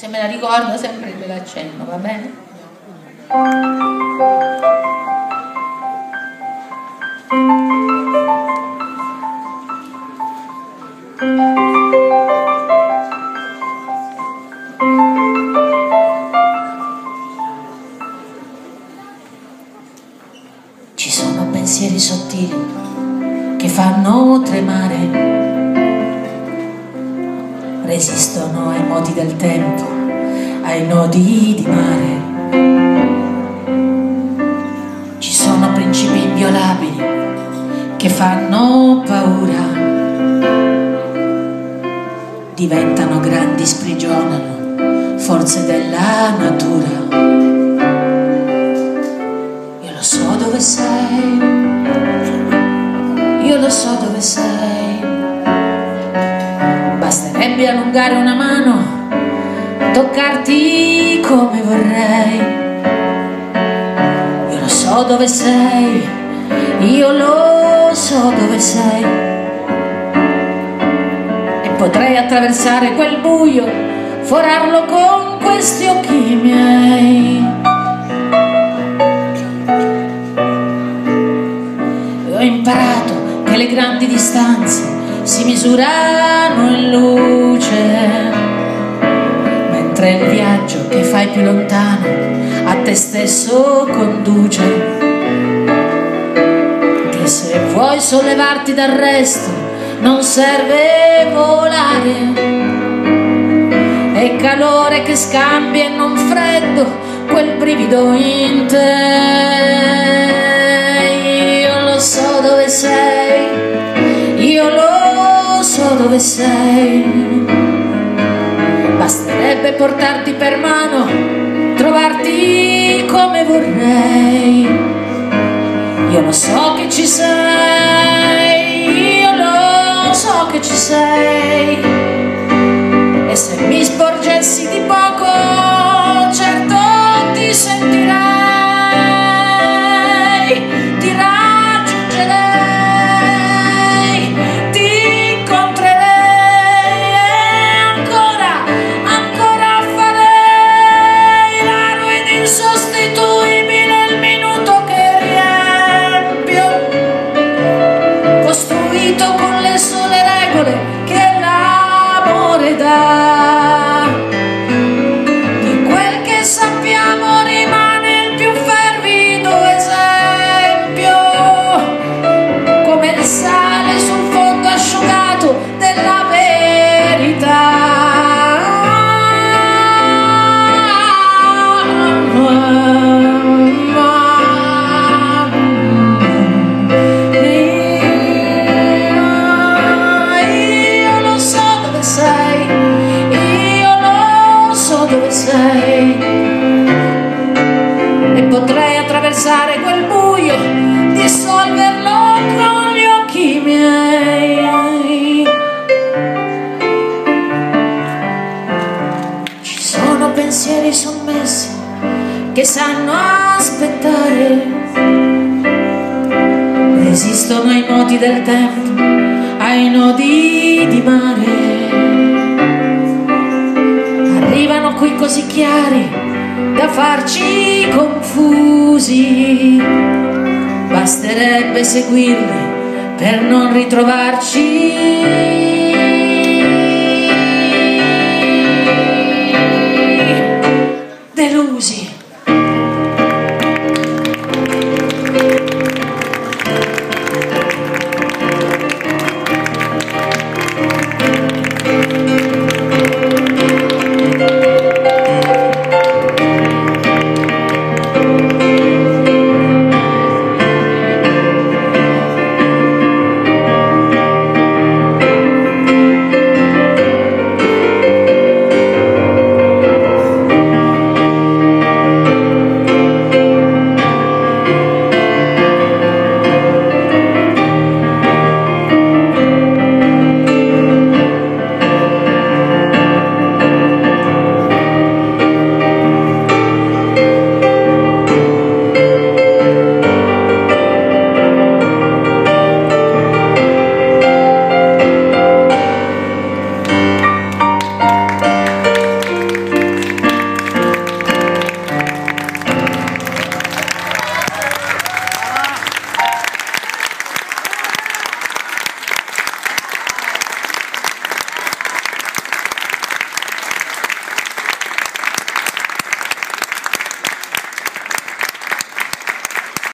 se me la ricordo sempre ve l'accenno, va bene? Ci sono pensieri sottili che fanno tremare, resistono ai moti del tempo, ai nodi di mare. Ci sono principi inviolabili che fanno paura, diventano grandi, sprigionano forze della natura so dove sei, io lo so dove sei. Basterebbe allungare una mano, toccarti come vorrei. Io lo so dove sei, io lo so dove sei. E potrei attraversare quel buio, forarlo con questi occhi miei. ho imparato che le grandi distanze si misurano in luce, mentre il viaggio che fai più lontano a te stesso conduce. Che se vuoi sollevarti dal resto non serve volare, è calore che scambia e non freddo quel brivido in te sei. Basterebbe portarti per mano, trovarti come vorrei. Io lo so che ci sei, io lo so che ci sei. Pensieri sommessi che sanno aspettare. Resistono ai nodi del tempo ai nodi di mare. Arrivano qui così chiari da farci confusi. Basterebbe seguirli per non ritrovarci